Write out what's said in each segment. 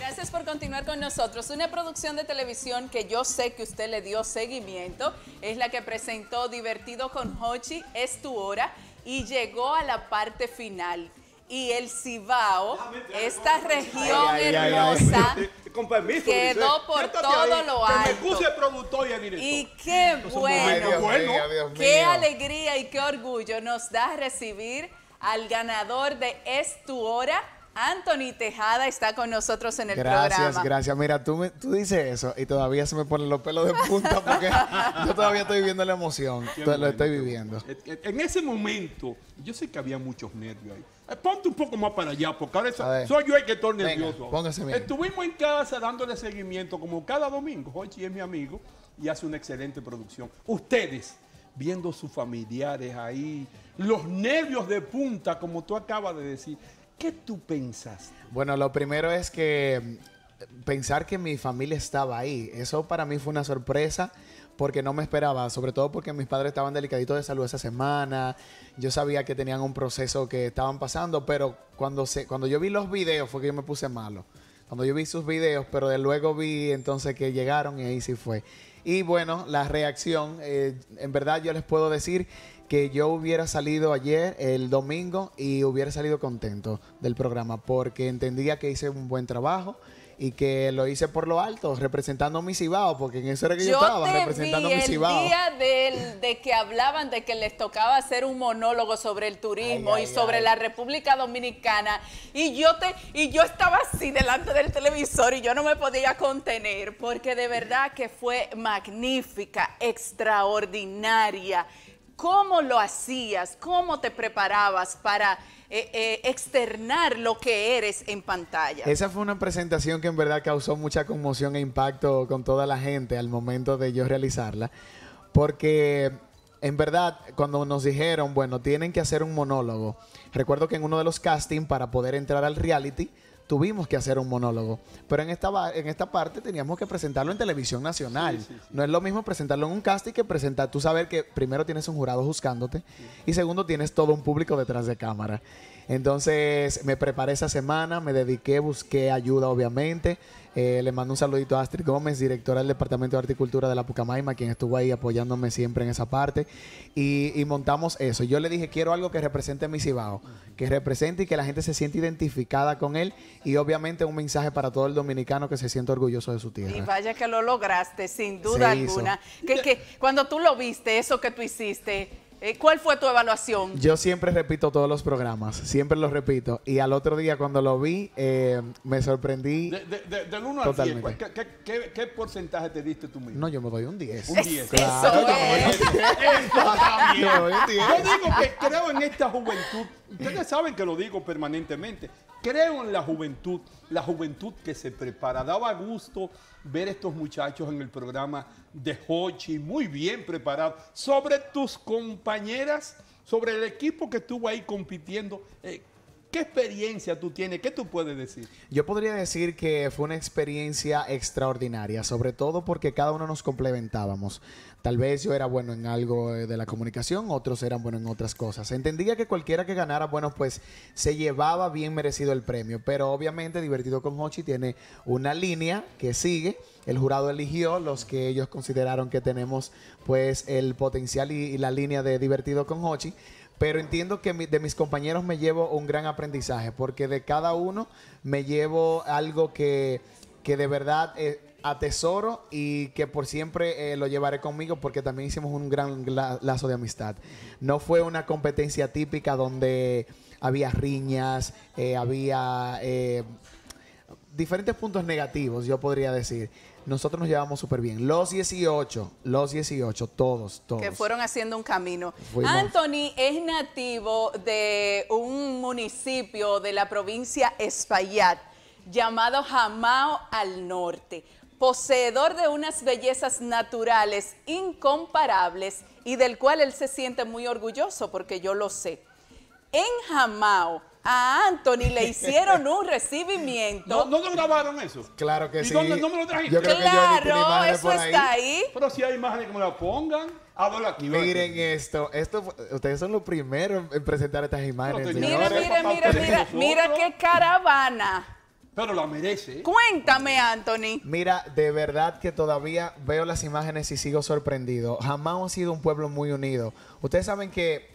Gracias por continuar con nosotros. Una producción de televisión que yo sé que usted le dio seguimiento es la que presentó Divertido con Hochi, es tu hora, y llegó a la parte final. Y el Cibao, esta región Ay, ay, ay, ay. hermosa, Con permiso. quedó por todo ahí, lo que Me alto. productor y director. Y qué bueno. Dios bueno. mío, Dios Qué alegría y qué orgullo nos da recibir al ganador de Es tu hora. Anthony Tejada está con nosotros en el Gracias, programa. gracias. Mira, tú, me- tú dices eso y todavía se me ponen los pelos de punta porque yo todavía estoy viviendo la emoción. Lo estoy viviendo. bueno. En- En ese momento, yo sé que había muchos nervios ahí. Eh, Ponte un poco más para allá, porque ahora A so- ver. soy yo el que estoy Venga, nervioso. ahora. póngase bien. Estuvimos en casa dándole seguimiento como cada domingo. Hochi es mi amigo y hace una excelente producción. Ustedes, viendo sus familiares ahí, los nervios de punta, como tú acabas de decir, ¿qué tú pensaste? Bueno, lo primero es que mm, pensar que mi familia estaba ahí, eso para mí fue una sorpresa porque no me esperaba, sobre todo porque mis padres estaban delicaditos de salud esa semana, yo sabía que tenían un proceso que estaban pasando, pero cuando, se, cuando yo vi los videos fue que yo me puse malo. Cuando yo vi sus videos, pero de luego vi entonces que llegaron y ahí sí fue. Y bueno, la reacción, eh, en verdad yo les puedo decir que yo hubiera salido ayer, el domingo, y hubiera salido contento del programa porque entendía que hice un buen trabajo y que lo hice por lo alto, representando mi Cibao, porque en eso era que yo, Yo estaba, te representando vi mi el Cibao. día del- de que hablaban de que les tocaba hacer un monólogo sobre el turismo Ay, y ay, sobre ay. la República Dominicana y yo te y yo estaba así delante del televisor y yo no me podía contener porque de verdad que fue magnífica, extraordinaria. ¿Cómo lo hacías? ¿Cómo te preparabas para eh, eh, externar lo que eres en pantalla? Esa fue una presentación que en verdad causó mucha conmoción e impacto con toda la gente al momento de yo realizarla. Porque en verdad, cuando nos dijeron, bueno, tienen que hacer un monólogo. Recuerdo que en uno de los castings para poder entrar al reality, tuvimos que hacer un monólogo. Pero en esta, en esta parte teníamos que presentarlo en televisión nacional. No es lo mismo presentarlo en un casting que presentar. Tú saber que primero tienes un jurado juzgándote y segundo tienes todo un público detrás de cámara. Entonces me preparé esa semana, me dediqué, busqué ayuda obviamente. Eh, le mando un saludito a Astrid Gómez, directora del Departamento de Horticultura de la Pucamaima, quien estuvo ahí apoyándome siempre en esa parte. Y, y montamos eso. Yo le dije, quiero algo que represente mi Cibao, que represente y que la gente se sienta identificada con él. Y obviamente un mensaje para todo el dominicano que se sienta orgulloso de su Y tierra. vaya que lo lograste, sin duda Se alguna. Que, que cuando tú lo viste, eso que tú hiciste, eh, ¿cuál fue tu evaluación? Yo siempre repito todos los programas, siempre los repito. Y al otro día cuando lo vi, eh, me sorprendí. De- de- de- del 1 al 10, Totalmente. ¿qué, qué, qué- qué porcentaje te diste tú mismo? No, yo me doy un 10. Un 10. Eso es. Un 10. Yo digo que creo en esta juventud. Ustedes saben que lo digo permanentemente. Creo en la juventud, la juventud que se prepara. Daba gusto ver estos muchachos en el programa de Hochi, muy bien preparados. Sobre tus compañeras, sobre el equipo que estuvo ahí compitiendo. eh, ¿Qué experiencia tú tienes? ¿Qué tú puedes decir? Yo podría decir que fue una experiencia extraordinaria, sobre todo porque cada uno nos complementábamos. Tal vez yo era bueno en algo eh, de la comunicación, otros eran buenos en otras cosas. Entendía que cualquiera que ganara, bueno, pues se llevaba bien merecido el premio, pero obviamente Divertido con Hochi tiene una línea que sigue. El jurado eligió los que ellos consideraron que tenemos pues el potencial y, y la línea de Divertido con Hochi. Pero entiendo que de mis compañeros me llevo un gran aprendizaje, porque de cada uno me llevo algo que, que de verdad eh, atesoro y que por siempre eh, lo llevaré conmigo, porque también hicimos un gran la- lazo de amistad. No fue una competencia típica donde había riñas, eh, había diferentes puntos negativos, yo podría decir. Nosotros nos llevamos súper bien. Los 18, los 18, todos, todos. que fueron haciendo un camino. Fuimos. Anthony es nativo de un municipio de la provincia Espaillat llamado Jamao al norte, poseedor de unas bellezas naturales incomparables y del cual él se siente muy orgulloso porque yo lo sé. En Jamao a Anthony le hicieron un recibimiento. ¿No, no lo grabaron eso? Claro que ¿Y sí. dónde- no me lo trajiste? Claro, eso por está ahí. Pero si hay imágenes que me la pongan, háblalo aquí. Miren aquí. esto, esto fue- ustedes son los primeros en presentar estas imágenes. Pero Mira, mira, mira, mira, mira qué caravana. pero la merece. ¿eh? Cuéntame, Anthony. Mira, de verdad que todavía veo las imágenes y sigo sorprendido. Jamás ha sido un pueblo muy unido. Ustedes saben que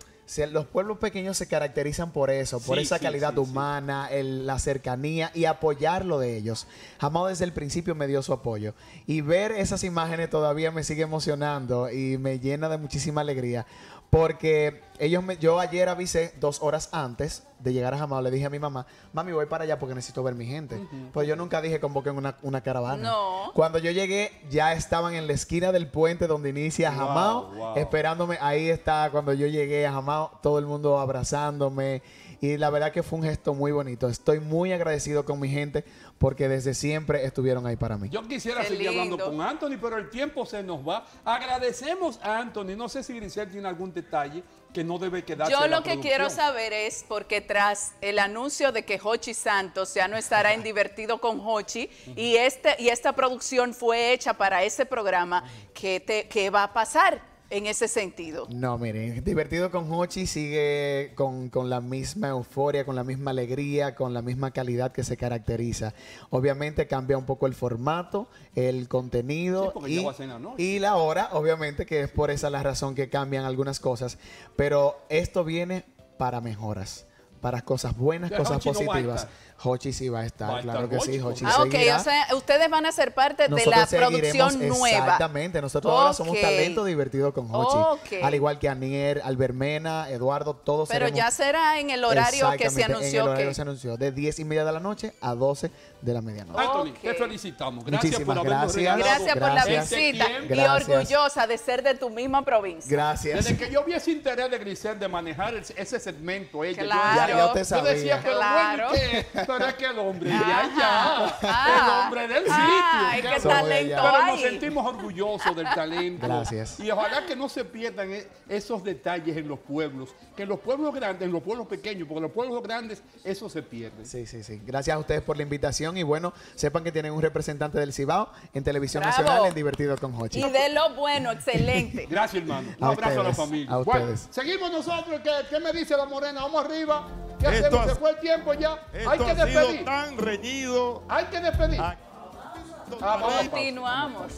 los pueblos pequeños se caracterizan por eso, por Sí, esa sí, calidad sí, humana, el- la cercanía y apoyarlo de ellos. Jamás desde el principio me dio su apoyo. Y ver esas imágenes todavía me sigue emocionando y me llena de muchísima alegría. Porque ellos me, yo ayer avisé dos horas antes de llegar a Jamao. Le dije a mi mamá, mami, voy para allá porque necesito ver mi gente. Pues yo nunca dije convoquen una, una caravana. No. Cuando yo llegué, ya estaban en la esquina del puente donde inicia Wow, Jamao, wow. esperándome. Ahí está, cuando yo llegué a Jamao, todo el mundo abrazándome. Y la verdad que fue un gesto muy bonito. Estoy muy agradecido con mi gente porque desde siempre estuvieron ahí para mí. Yo quisiera Qué seguir hablando con Anthony, pero el tiempo se nos va. Agradecemos a Anthony. No sé si Grisel tiene algún detalle que no debe quedarse Yo lo que quiero saber es porque tras el anuncio de que Hochi Santos ya no estará en Divertido con Hochi y este y esta producción fue hecha para ese programa, ¿qué, te, qué va a pasar en ese sentido? No, miren, divertido con Hochi sigue con, con la misma euforia, con la misma alegría, con la misma calidad que se caracteriza. Obviamente cambia un poco el formato, el contenido y, y la hora, obviamente que es por esa la razón que cambian algunas cosas. Pero esto viene para mejoras, para cosas buenas, cosas Hochi no positivas. estar. Hochi sí va a estar, Va a claro estar que sí, Hochi, Hochi Ah, ok, seguirá. o sea, ustedes van a ser parte de la producción nueva. Exactamente, nosotros ahora somos Ok. talento divertido con Hochi. Ok. Al igual que Anier, Albermena, Eduardo, todos Pero seremos- ya será en el horario que se anunció En el horario que... se anunció, de 10 y media de la noche a 12 de la medianoche. Anthony, Ok. te felicitamos. Gracias Muchísimas por gracias. regalado Gracias por la Gracias. visita Este y orgullosa de ser de tu misma provincia. Gracias. Desde que yo vi ese interés de Grisel de manejar ese segmento, ella, Claro. Ya, ya usted Yo sabía. decía, pero Claro. bueno, ¿y qué? Pero es que el hombre de allá, Ah. el hombre del Ay, sitio. qué Somos de talento. Pero nos sentimos orgullosos del talento. Gracias. Y ojalá que no se pierdan e- esos detalles en los pueblos. Que en los pueblos grandes, en los pueblos pequeños, porque en los pueblos grandes eso se pierde. Sí, sí, sí. Gracias a ustedes por la invitación y bueno, sepan que tienen un representante del Cibao en Televisión Bravo. Nacional en Divertido con Hochi. Y de lo bueno, excelente. Gracias, hermano. Un A abrazo a la familia. a Bueno, ustedes. seguimos nosotros. ¿Qué, qué me dice la morena? Vamos arriba. ¿Qué Esto hacemos? ha- Se fue el tiempo ya. Esto Hay que ha sido despedir. tan reñido. Hay que despedir. Ah, vamos. Continuamos.